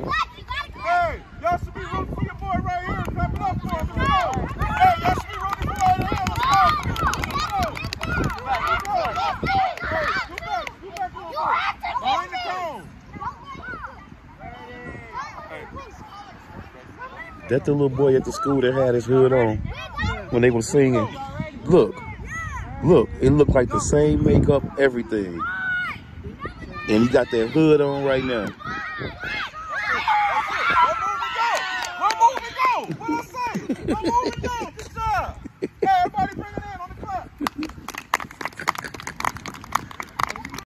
Hey, y'all should be rooting for your boy right here. Clap it up for him. Go. Hey, y'all should be rooting for right here. Let's go. Let's go. Let's go. Hey, do back. Do back a little bit. Behind the cone. That the little boy at the school that had his hood on when they were singing. Look, look, it looked like the same makeup, everything. And he got that hood on right now. I'm over there. What's up?